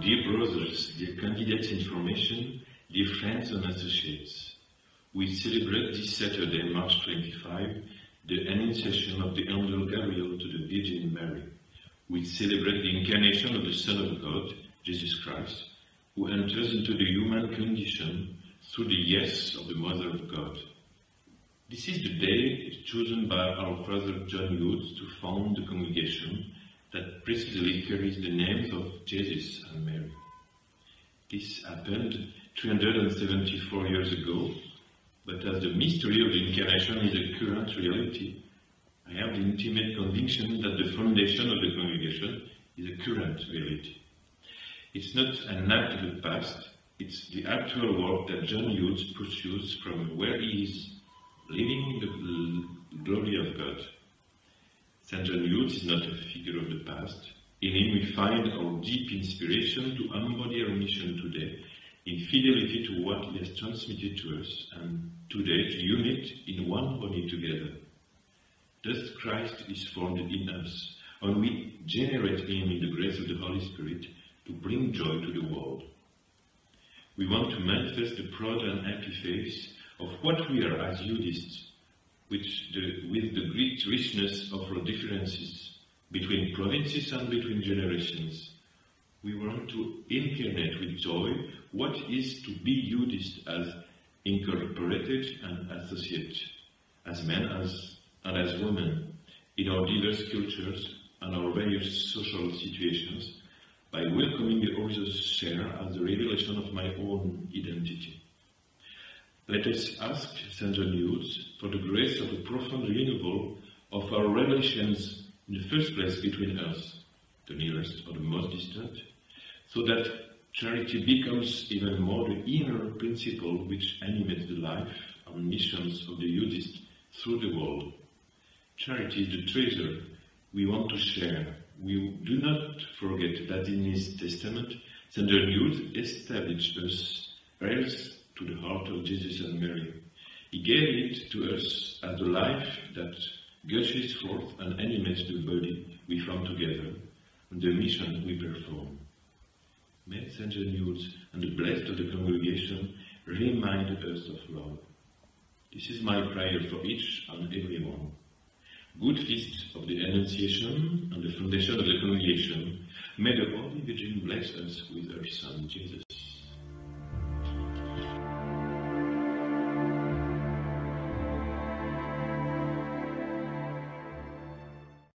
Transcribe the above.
Dear brothers, dear candidates in formation, dear friends and associates, we celebrate this Saturday, March 25, the Annunciation of the Angel Gabriel to the Virgin Mary. We celebrate the incarnation of the Son of God, Jesus Christ, who enters into the human condition through the yes of the Mother of God. This is the day chosen by our Father John Eudes to found the congregation that precisely carries the names of Jesus and Mary. This happened 374 years ago, but as the mystery of the Incarnation is a current reality, I have the intimate conviction that the foundation of the congregation is a current reality. It's not an act of the past, it's the actual work that John Eudes pursues from where he is living in the glory of God. St. John Eudes is not a figure of the past. In him we find our deep inspiration to embody our mission today in fidelity to what he has transmitted to us and today to unite in one body together. Thus Christ is formed in us, and we generate him in the grace of the Holy Spirit to bring joy to the world. We want to manifest the proud and happy face of what we are as Eudists, which the, with the great richness of our differences between provinces and between generations. We want to incarnate with joy what is to be Eudist as incorporated and associate, as men as, and as women, in our diverse cultures and our various social situations, by welcoming the other's share as the revelation of my own identity. Let us ask St. John Eudes for the grace of a profound renewal of our relations in the first place between us, the nearest or the most distant, so that charity becomes even more the inner principle which animates the life and missions of the Eudist through the world. Charity is the treasure we want to share. We do not forget that in his testament, St. John Eudes established us heirs to the heart of Jesus and Mary. He gave it to us as the life that gushes forth and animates the body we form together and the mission we perform. May St. Eudes and the blessed of the congregation remind us of love. This is my prayer for each and every one. Good feast of the Annunciation and the foundation of the congregation. May the Holy Virgin bless us with her Son, Jesus.